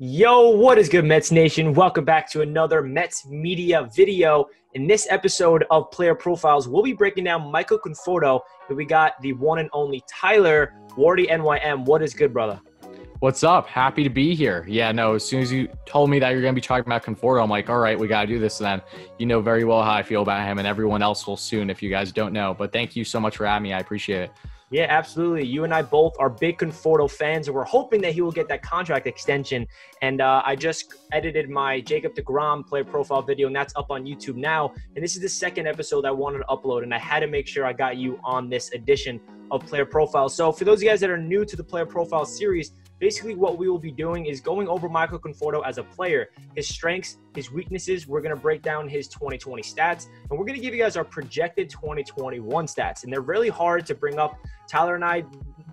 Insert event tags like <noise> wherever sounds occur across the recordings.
Yo, what is good, Mets Nation? Welcome back to another Mets Media video. In this episode of Player Profiles, we'll be breaking down Michael Conforto, and we got the one and only Tyler Wardy NYM. What is good, brother? What's up? Happy to be here. Yeah, no, as soon as you told me that you're going to be talking about Conforto, I'm like, all right, we got to do this then. You know very well how I feel about him, and everyone else will soon if you guys don't know. But thank you so much for having me. I appreciate it. Yeah, absolutely. You and I both are big Conforto fans, and we're hoping that he will get that contract extension. And uh, I just edited my Jacob DeGrom player profile video, and that's up on YouTube now. And this is the second episode I wanted to upload, and I had to make sure I got you on this edition of Player Profile. So for those of you guys that are new to the Player Profile series, Basically, what we will be doing is going over Michael Conforto as a player, his strengths, his weaknesses. We're going to break down his 2020 stats, and we're going to give you guys our projected 2021 stats. And they're really hard to bring up. Tyler and I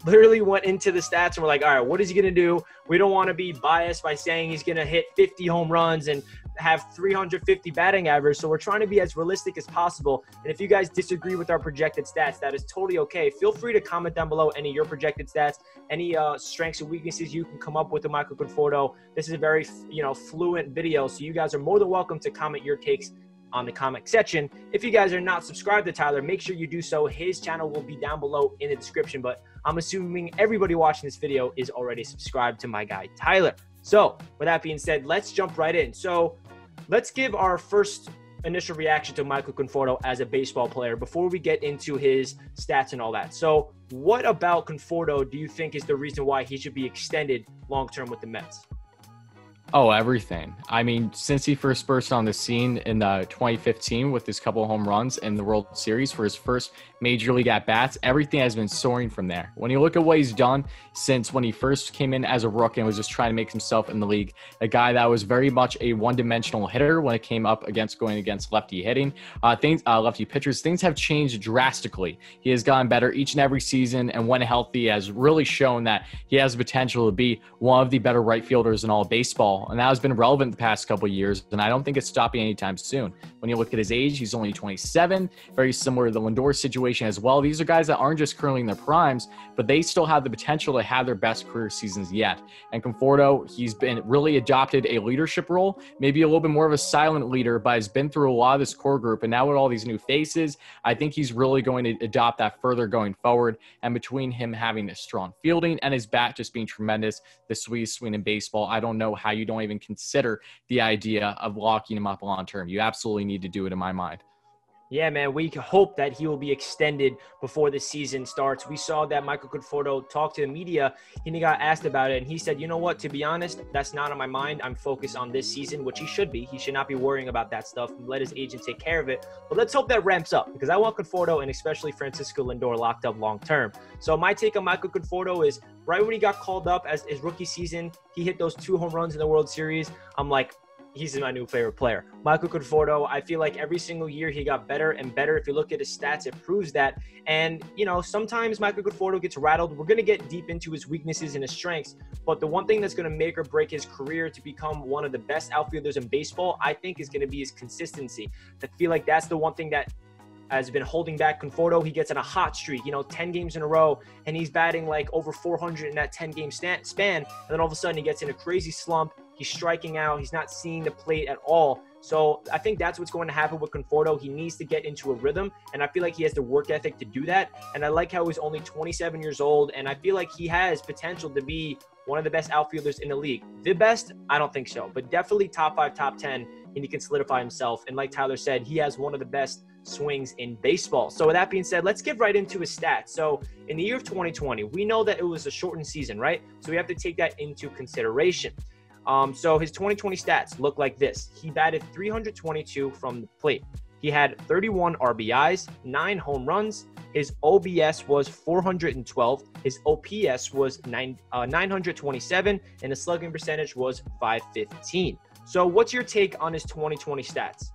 literally went into the stats and we're like, all right, what is he going to do? We don't want to be biased by saying he's going to hit 50 home runs and have 350 batting average. So we're trying to be as realistic as possible. And if you guys disagree with our projected stats, that is totally okay. Feel free to comment down below any of your projected stats, any uh, strengths and weaknesses you can come up with the Michael Conforto. This is a very, you know, fluent video. So you guys are more than welcome to comment your takes on the comment section. If you guys are not subscribed to Tyler, make sure you do so. His channel will be down below in the description, but I'm assuming everybody watching this video is already subscribed to my guy, Tyler. So, with that being said, let's jump right in. So, let's give our first initial reaction to Michael Conforto as a baseball player before we get into his stats and all that. So, what about Conforto do you think is the reason why he should be extended long term with the Mets? Oh, everything. I mean, since he first burst on the scene in uh, 2015 with his couple home runs in the World Series for his first major league at bats, everything has been soaring from there. When you look at what he's done since when he first came in as a rookie and was just trying to make himself in the league, a guy that was very much a one-dimensional hitter when it came up against going against lefty hitting, uh, things, uh, lefty pitchers, things have changed drastically. He has gotten better each and every season, and when healthy, has really shown that he has the potential to be one of the better right fielders in all baseball and that has been relevant the past couple years. And I don't think it's stopping anytime soon. When you look at his age, he's only 27, very similar to the Lindor situation as well. These are guys that aren't just currently in their primes, but they still have the potential to have their best career seasons yet. And Conforto, he's been really adopted a leadership role, maybe a little bit more of a silent leader, but has been through a lot of this core group. And now with all these new faces, I think he's really going to adopt that further going forward. And between him having a strong fielding and his bat just being tremendous, the sweetest swing in baseball, I don't know how you don't even consider the idea of locking him up long term. You absolutely need to do it in my mind. Yeah, man, we hope that he will be extended before the season starts. We saw that Michael Conforto talk to the media and he got asked about it. And he said, you know what, to be honest, that's not on my mind. I'm focused on this season, which he should be. He should not be worrying about that stuff. Let his agent take care of it. But let's hope that ramps up because I want Conforto and especially Francisco Lindor locked up long term. So my take on Michael Conforto is right when he got called up as his rookie season, he hit those two home runs in the World Series. I'm like, he's my new favorite player. Michael Conforto, I feel like every single year he got better and better. If you look at his stats, it proves that. And, you know, sometimes Michael Conforto gets rattled. We're going to get deep into his weaknesses and his strengths. But the one thing that's going to make or break his career to become one of the best outfielders in baseball, I think, is going to be his consistency. I feel like that's the one thing that has been holding back Conforto. He gets in a hot streak, you know, 10 games in a row, and he's batting like over 400 in that 10 game span. And then all of a sudden he gets in a crazy slump. He's striking out. He's not seeing the plate at all. So I think that's what's going to happen with Conforto. He needs to get into a rhythm, and I feel like he has the work ethic to do that. And I like how he's only 27 years old, and I feel like he has potential to be one of the best outfielders in the league. The best, I don't think so, but definitely top five, top 10, and he can solidify himself. And like Tyler said, he has one of the best swings in baseball. So, with that being said, let's get right into his stats. So, in the year of 2020, we know that it was a shortened season, right? So, we have to take that into consideration. Um, so, his 2020 stats look like this he batted 322 from the plate. He had 31 RBIs, nine home runs. His OBS was 412. His OPS was nine, uh, 927, and his slugging percentage was 515. So, what's your take on his 2020 stats?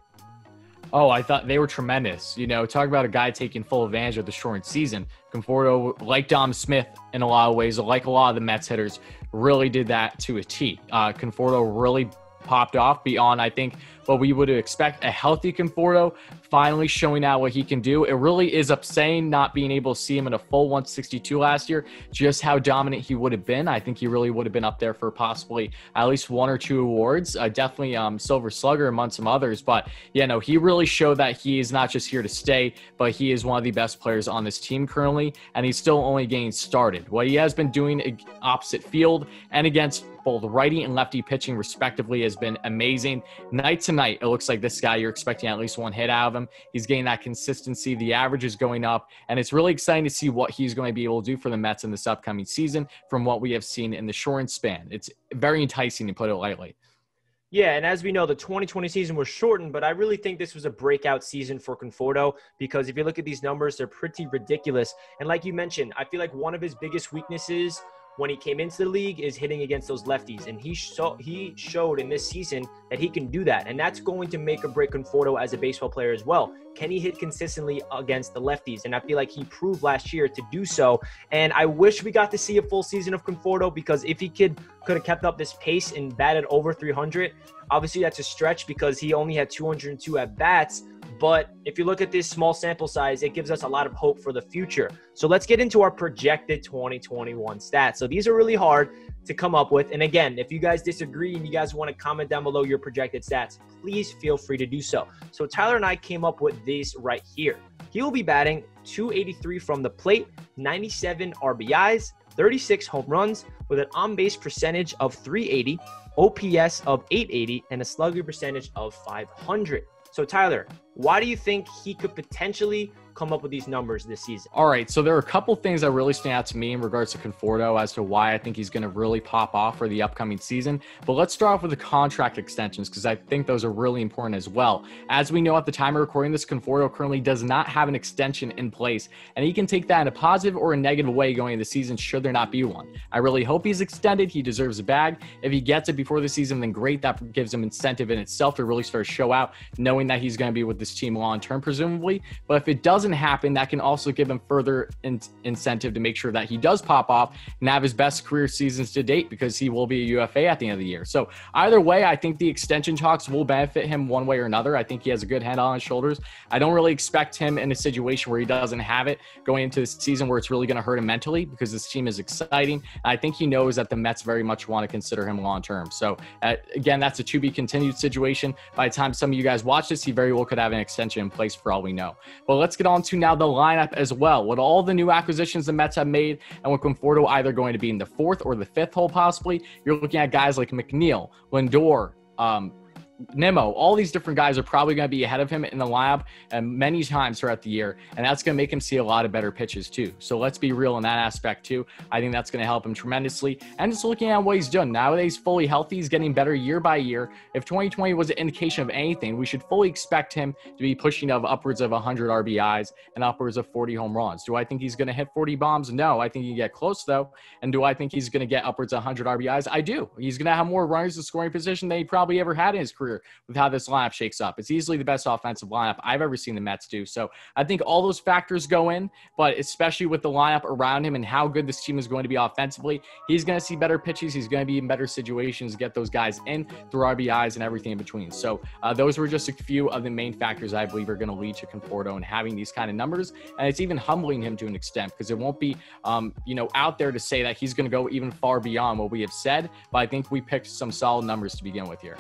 Oh, I thought they were tremendous. You know, talk about a guy taking full advantage of the shortened season. Conforto, like Dom Smith in a lot of ways, like a lot of the Mets hitters, really did that to a T. Uh, Conforto really popped off beyond, I think, what we would expect. A healthy Conforto finally showing out what he can do. It really is upsetting not being able to see him in a full 162 last year, just how dominant he would have been. I think he really would have been up there for possibly at least one or two awards. Uh, definitely um, Silver Slugger among some others. But yeah, no, he really showed that he is not just here to stay, but he is one of the best players on this team currently. And he's still only getting started. What he has been doing opposite field and against both righty and lefty pitching, respectively, has been amazing. Night to night, it looks like this guy, you're expecting at least one hit out of him. He's getting that consistency. The average is going up. And it's really exciting to see what he's going to be able to do for the Mets in this upcoming season from what we have seen in the short span. It's very enticing to put it lightly. Yeah, and as we know, the 2020 season was shortened, but I really think this was a breakout season for Conforto because if you look at these numbers, they're pretty ridiculous. And like you mentioned, I feel like one of his biggest weaknesses when he came into the league is hitting against those lefties, and he he showed in this season that he can do that, and that's going to make or break Conforto as a baseball player as well. Can he hit consistently against the lefties? And I feel like he proved last year to do so. And I wish we got to see a full season of Conforto because if he could could have kept up this pace and batted over 300, obviously that's a stretch because he only had 202 at bats. But if you look at this small sample size, it gives us a lot of hope for the future. So let's get into our projected 2021 stats. So these are really hard to come up with. And again, if you guys disagree and you guys want to comment down below your projected stats, please feel free to do so. So Tyler and I came up with these right here. He will be batting 283 from the plate, 97 RBIs, 36 home runs with an on base percentage of 380, OPS of 880, and a slugging percentage of 500. So, Tyler, why do you think he could potentially come up with these numbers this season? All right. So there are a couple things that really stand out to me in regards to Conforto as to why I think he's going to really pop off for the upcoming season. But let's start off with the contract extensions because I think those are really important as well. As we know at the time of recording this, Conforto currently does not have an extension in place, and he can take that in a positive or a negative way going into the season should there not be one. I really hope he's extended. He deserves a bag. If he gets it before the season, then great. That gives him incentive in itself to really start to show out, knowing that he's going to be with this team long term, presumably. But if it doesn't happen, that can also give him further in- incentive to make sure that he does pop off and have his best career seasons to date because he will be a UFA at the end of the year. So either way, I think the extension talks will benefit him one way or another. I think he has a good head on his shoulders. I don't really expect him in a situation where he doesn't have it going into the season where it's really going to hurt him mentally because this team is exciting. I think he knows that the Mets very much want to consider him long term. So uh, again, that's a to be continued situation. By the time some of you guys watch this, he very well could have an extension in place for all we know. But let's get on to now the lineup as well. With all the new acquisitions the Mets have made, and with Conforto either going to be in the fourth or the fifth hole, possibly, you're looking at guys like McNeil, Lindor, um, Nimmo, all these different guys are probably going to be ahead of him in the lineup and many times throughout the year, and that's going to make him see a lot of better pitches too. So let's be real in that aspect too. I think that's going to help him tremendously. And just looking at what he's done now that he's fully healthy, he's getting better year by year. If 2020 was an indication of anything, we should fully expect him to be pushing of upwards of 100 RBIs and upwards of 40 home runs. Do I think he's going to hit 40 bombs? No, I think he can get close though. And do I think he's going to get upwards of 100 RBIs? I do. He's going to have more runners in scoring position than he probably ever had in his career with how this lineup shakes up. It's easily the best offensive lineup I've ever seen the Mets do. So I think all those factors go in, but especially with the lineup around him and how good this team is going to be offensively, he's going to see better pitches. He's going to be in better situations, get those guys in through RBIs and everything in between. So uh, those were just a few of the main factors I believe are going to lead to Conforto and having these kind of numbers. And it's even humbling him to an extent because it won't be, um, you know, out there to say that he's going to go even far beyond what we have said. But I think we picked some solid numbers to begin with here.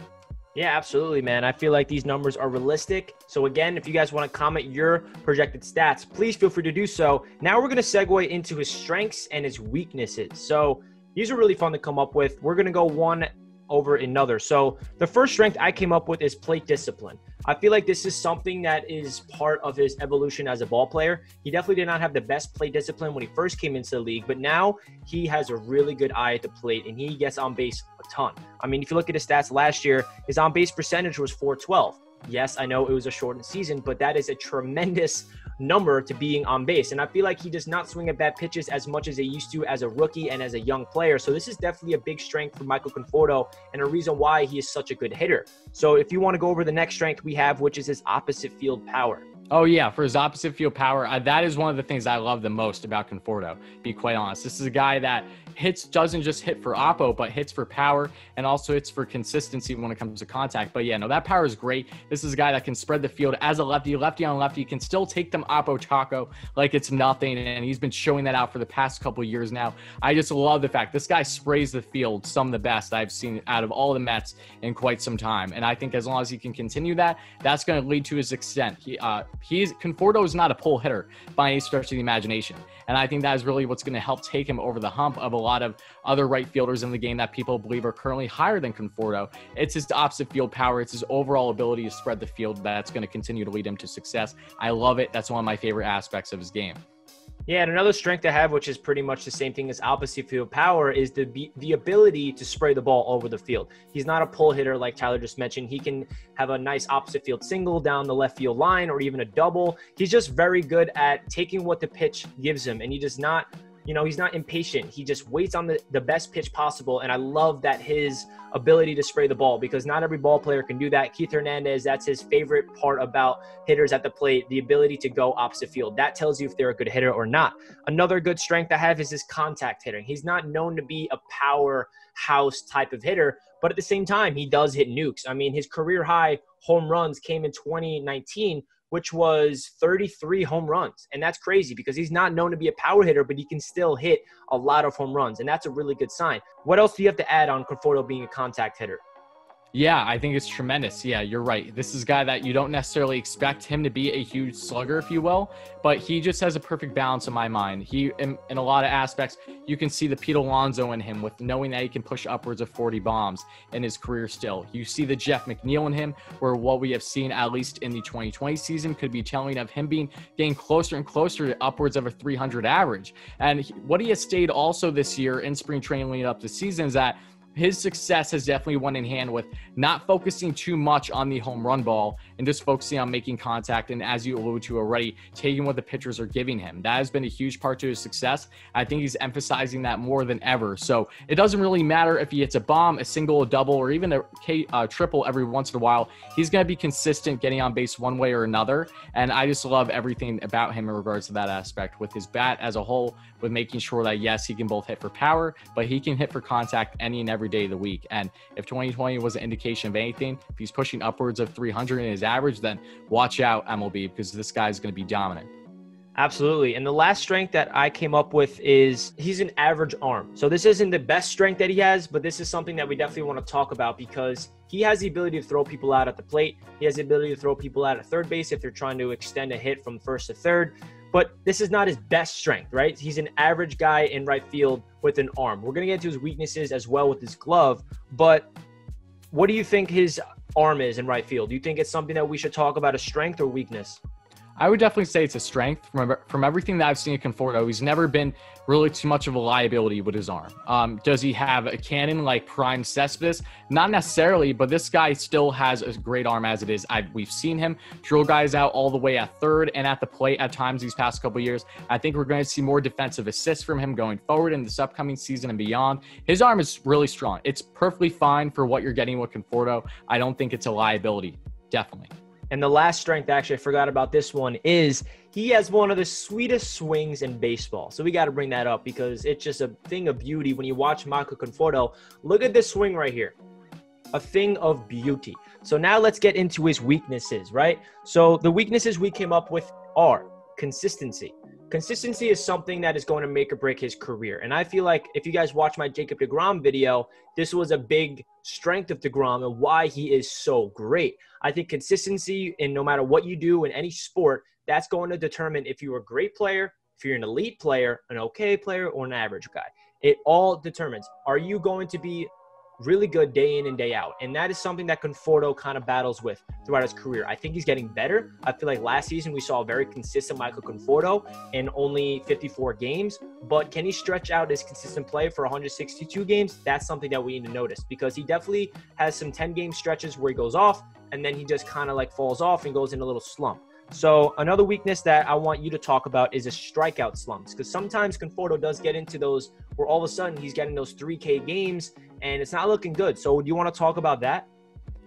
Yeah, absolutely, man. I feel like these numbers are realistic. So, again, if you guys want to comment your projected stats, please feel free to do so. Now, we're going to segue into his strengths and his weaknesses. So, these are really fun to come up with. We're going to go one over another. So, the first strength I came up with is plate discipline. I feel like this is something that is part of his evolution as a ball player. He definitely did not have the best play discipline when he first came into the league, but now he has a really good eye at the plate and he gets on base a ton. I mean, if you look at his stats last year, his on base percentage was 412. Yes, I know it was a shortened season, but that is a tremendous number to being on base. And I feel like he does not swing at bad pitches as much as he used to as a rookie and as a young player. So this is definitely a big strength for Michael Conforto and a reason why he is such a good hitter. So if you want to go over the next strength we have, which is his opposite field power. Oh yeah, for his opposite field power, uh, that is one of the things I love the most about Conforto. Be quite honest, this is a guy that hits doesn't just hit for oppo, but hits for power and also hits for consistency when it comes to contact. But yeah, no, that power is great. This is a guy that can spread the field as a lefty, lefty on lefty, can still take them oppo taco like it's nothing. And he's been showing that out for the past couple years now. I just love the fact this guy sprays the field some of the best I've seen out of all the Mets in quite some time. And I think as long as he can continue that, that's going to lead to his extent. He, uh, he's Conforto is not a pull hitter by any stretch of the imagination. And I think that is really what's going to help take him over the hump of a lot of other right fielders in the game that people believe are currently higher than Conforto. It's his opposite field power. It's his overall ability to spread the field that's going to continue to lead him to success. I love it. That's one of my favorite aspects of his game. Yeah, and another strength I have, which is pretty much the same thing as opposite field power, is the the ability to spray the ball over the field. He's not a pull hitter like Tyler just mentioned. He can have a nice opposite field single down the left field line or even a double. He's just very good at taking what the pitch gives him, and he does not you know, he's not impatient. He just waits on the, the best pitch possible. And I love that his ability to spray the ball because not every ball player can do that. Keith Hernandez, that's his favorite part about hitters at the plate, the ability to go opposite field. That tells you if they're a good hitter or not. Another good strength I have is his contact hitting. He's not known to be a powerhouse type of hitter, but at the same time, he does hit nukes. I mean, his career high home runs came in 2019 which was 33 home runs. And that's crazy because he's not known to be a power hitter, but he can still hit a lot of home runs. And that's a really good sign. What else do you have to add on Conforto being a contact hitter? Yeah, I think it's tremendous. Yeah, you're right. This is a guy that you don't necessarily expect him to be a huge slugger, if you will, but he just has a perfect balance in my mind. He, in, in a lot of aspects, you can see the Pete Alonso in him with knowing that he can push upwards of 40 bombs in his career still. You see the Jeff McNeil in him, where what we have seen, at least in the 2020 season, could be telling of him being getting closer and closer to upwards of a 300 average. And he, what he has stayed also this year in spring training leading up to season is that his success has definitely went in hand with not focusing too much on the home run ball and just focusing on making contact. And as you alluded to already, taking what the pitchers are giving him. That has been a huge part to his success. I think he's emphasizing that more than ever. So it doesn't really matter if he hits a bomb, a single, a double, or even a uh, triple every once in a while. He's going to be consistent getting on base one way or another. And I just love everything about him in regards to that aspect with his bat as a whole, with making sure that, yes, he can both hit for power, but he can hit for contact any and every day of the week. And if 2020 was an indication of anything, if he's pushing upwards of 300 in his average, then watch out MLB because this guy is going to be dominant. Absolutely. And the last strength that I came up with is he's an average arm. So this isn't the best strength that he has, but this is something that we definitely want to talk about because he has the ability to throw people out at the plate. He has the ability to throw people out at third base if they're trying to extend a hit from first to third. But this is not his best strength, right? He's an average guy in right field with an arm. We're going to get into his weaknesses as well with his glove. But what do you think his arm is in right field? Do you think it's something that we should talk about a strength or weakness? I would definitely say it's a strength from from everything that I've seen at Conforto. He's never been really too much of a liability with his arm. Um, does he have a cannon like Prime Cespedes? Not necessarily, but this guy still has a great arm as it is. I've, we've seen him drill guys out all the way at third and at the plate at times these past couple years. I think we're going to see more defensive assists from him going forward in this upcoming season and beyond. His arm is really strong. It's perfectly fine for what you're getting with Conforto. I don't think it's a liability. Definitely. And the last strength, actually, I forgot about this one, is he has one of the sweetest swings in baseball. So we got to bring that up because it's just a thing of beauty when you watch Michael Conforto. Look at this swing right here. A thing of beauty. So now let's get into his weaknesses, right? So the weaknesses we came up with are consistency. Consistency is something that is going to make or break his career. And I feel like if you guys watch my Jacob DeGrom video, this was a big strength of DeGrom and why he is so great. I think consistency in no matter what you do in any sport, that's going to determine if you're a great player, if you're an elite player, an okay player, or an average guy. It all determines are you going to be really good day in and day out. And that is something that Conforto kind of battles with throughout his career. I think he's getting better. I feel like last season we saw a very consistent Michael Conforto in only 54 games. But can he stretch out his consistent play for 162 games? That's something that we need to notice because he definitely has some 10 game stretches where he goes off and then he just kind of like falls off and goes in a little slump. So another weakness that I want you to talk about is a strikeout slumps because sometimes Conforto does get into those where all of a sudden he's getting those 3K games and it's not looking good. So do you want to talk about that?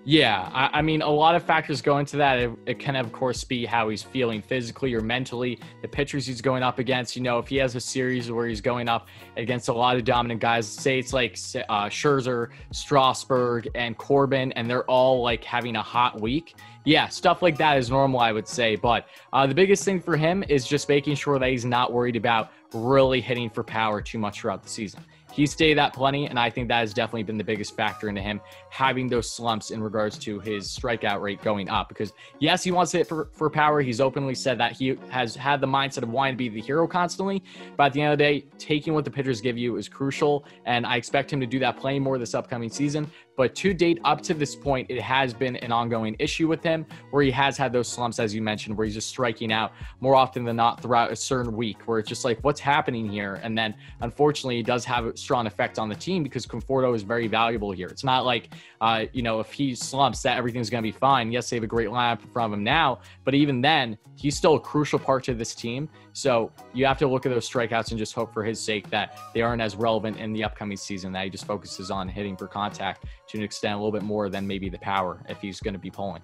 Yeah, I, I, mean, a lot of factors go into that. It, it, can, of course, be how he's feeling physically or mentally, the pitchers he's going up against. You know, if he has a series where he's going up against a lot of dominant guys, say it's like uh, Scherzer, Strasburg, and Corbin, and they're all like having a hot week. Yeah, stuff like that is normal, I would say. But uh, the biggest thing for him is just making sure that he's not worried about really hitting for power too much throughout the season he stayed that plenty, and I think that has definitely been the biggest factor into him having those slumps in regards to his strikeout rate going up. Because yes, he wants to hit for, for power. He's openly said that he has had the mindset of wanting to be the hero constantly. But at the end of the day, taking what the pitchers give you is crucial, and I expect him to do that playing more this upcoming season. But to date, up to this point, it has been an ongoing issue with him where he has had those slumps, as you mentioned, where he's just striking out more often than not throughout a certain week, where it's just like, what's happening here? And then unfortunately, it does have a strong effect on the team because Conforto is very valuable here. It's not like, uh, you know, if he slumps, that everything's going to be fine. Yes, they have a great lineup from him now, but even then, he's still a crucial part to this team. So you have to look at those strikeouts and just hope for his sake that they aren't as relevant in the upcoming season, that he just focuses on hitting for contact to an extent a little bit more than maybe the power if he's going to be pulling.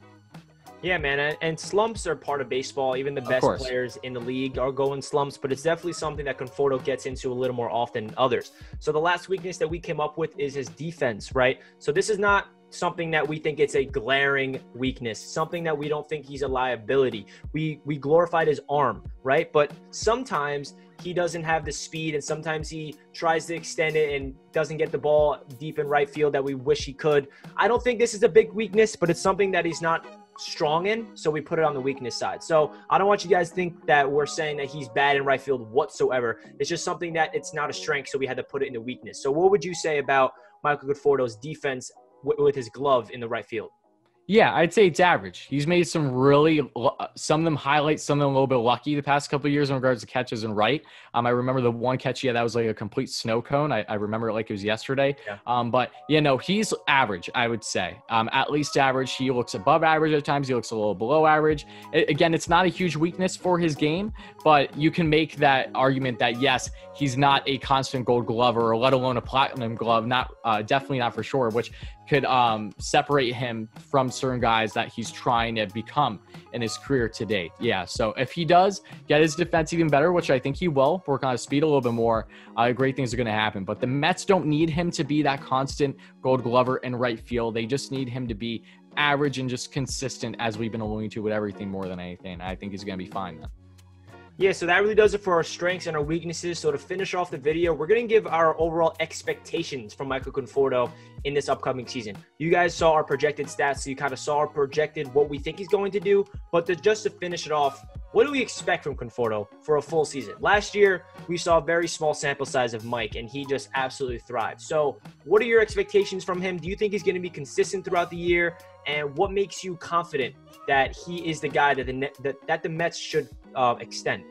Yeah, man, and slumps are part of baseball. Even the best players in the league are going slumps, but it's definitely something that Conforto gets into a little more often than others. So the last weakness that we came up with is his defense, right? So this is not something that we think it's a glaring weakness, something that we don't think he's a liability. We we glorified his arm, right? But sometimes he doesn't have the speed and sometimes he tries to extend it and doesn't get the ball deep in right field that we wish he could. I don't think this is a big weakness, but it's something that he's not strong in, so we put it on the weakness side. So I don't want you guys to think that we're saying that he's bad in right field whatsoever. It's just something that it's not a strength, so we had to put it in the weakness. So what would you say about Michael Conforto's defense with his glove in the right field? Yeah, I'd say it's average. He's made some really, some of them highlight, some of them a little bit lucky the past couple years in regards to catches and right. Um, I remember the one catch yeah that was like a complete snow cone. I, I remember it like it was yesterday. Yeah. Um, but you know, he's average, I would say. Um, at least average. He looks above average at times. He looks a little below average. It, again, it's not a huge weakness for his game, but you can make that argument that yes, he's not a constant Gold Glover, or let alone a Platinum Glove. Not uh, definitely not for sure. Which could um, separate him from certain guys that he's trying to become in his career to date. Yeah, so if he does get his defense even better, which I think he will, work on his speed a little bit more, uh, great things are going to happen. But the Mets don't need him to be that constant gold glover in right field. They just need him to be average and just consistent, as we've been alluding to with everything more than anything. I think he's going to be fine then. Yeah, so that really does it for our strengths and our weaknesses. So to finish off the video, we're going to give our overall expectations from Michael Conforto in this upcoming season. You guys saw our projected stats, so you kind of saw our projected what we think he's going to do. But to, just to finish it off, what do we expect from Conforto for a full season? Last year, we saw a very small sample size of Mike, and he just absolutely thrived. So what are your expectations from him? Do you think he's going to be consistent throughout the year? And what makes you confident that he is the guy that the, that, that the Mets should uh, extent?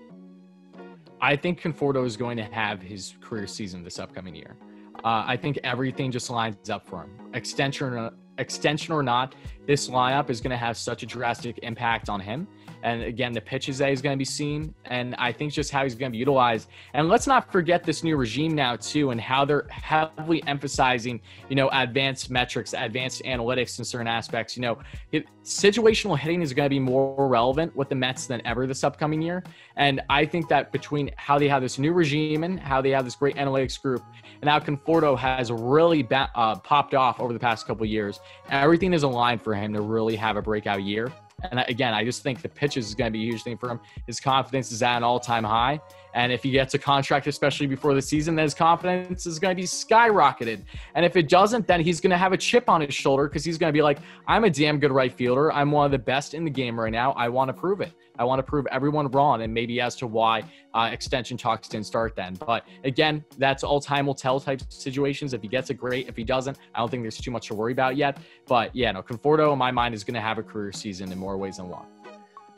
I think Conforto is going to have his career season this upcoming year. Uh, I think everything just lines up for him. Extension or, extension or not, this lineup is going to have such a drastic impact on him. And again the pitches that he's going to be seeing and i think just how he's going to be utilized. And let's not forget this new regime now too and how they're heavily emphasizing you know advanced metrics advanced analytics in certain aspects. You know it, situational hitting is going to be more relevant with the mets than ever this upcoming year. And i think that between how they have this new regime and how they have this great analytics group and how conforto has really ba- uh, popped off over the past couple years everything is aligned for him to really have a breakout year and again, I just think the pitches is going to be a huge thing for him. His confidence is at an all time high. And if he gets a contract, especially before the season, then his confidence is going to be skyrocketed. And if it doesn't, then he's going to have a chip on his shoulder because he's going to be like, I'm a damn good right fielder. I'm one of the best in the game right now. I want to prove it. I want to prove everyone wrong and maybe as to why uh, extension talks didn't start then. But again, that's all time will tell type situations. If he gets it, great. If he doesn't, I don't think there's too much to worry about yet. But yeah, no, Conforto in my mind is going to have a career season in more ways than one.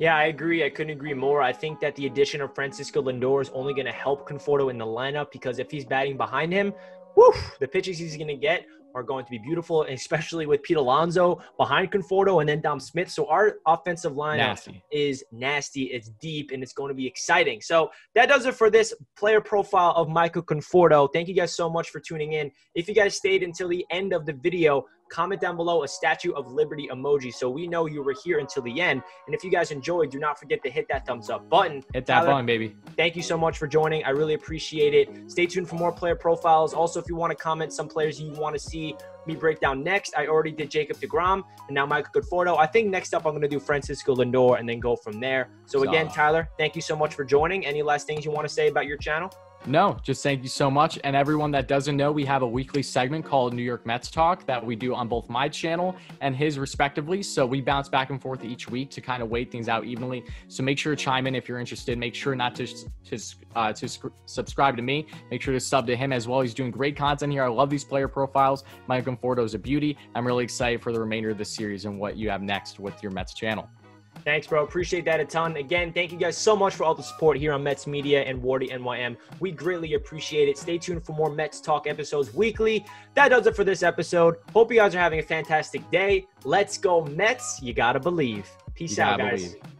Yeah, I agree. I couldn't agree more. I think that the addition of Francisco Lindor is only going to help Conforto in the lineup because if he's batting behind him, woof, the pitches he's going to get are going to be beautiful, <laughs> especially with Pete Alonso behind Conforto and then Dom Smith. So our offensive line nasty. is nasty, it's deep, and it's going to be exciting. So that does it for this player profile of Michael Conforto. Thank you guys so much for tuning in. If you guys stayed until the end of the video, comment down below a Statue of Liberty emoji so we know you were here until the end. And if you guys enjoyed, do not forget to hit that thumbs up button. Hit that Tyler, button, baby. Thank you so much for joining. I really appreciate it. Stay tuned for more player profiles. Also, if you want to comment some players you want to see me break down next, I already did Jacob DeGrom and now Michael Conforto. I think next up I'm going to do Francisco Lindor and then go from there. So again, Tyler, thank you so much for joining. Any last things you want to say about your channel? No, just thank you so much. And everyone that doesn't know, we have a weekly segment called New York Mets Talk that we do on both my channel and his respectively. So we bounce back and forth each week to kind of weight things out evenly. So make sure to chime in if you're interested. Make sure not to to, uh, to subscribe to me. Make sure to sub to him as well. He's doing great content here. I love these player profiles. Michael Conforto is a beauty. I'm really excited for the remainder of the series and what you have next with your Mets channel. Thanks, bro. Appreciate that a ton. Again, thank you guys so much for all the support here on Mets Media and Wardy NYM. We greatly appreciate it. Stay tuned for more Mets Talk episodes weekly. That does it for this episode. Hope you guys are having a fantastic day. Let's go, Mets. You got to believe. Peace out, guys. Believe.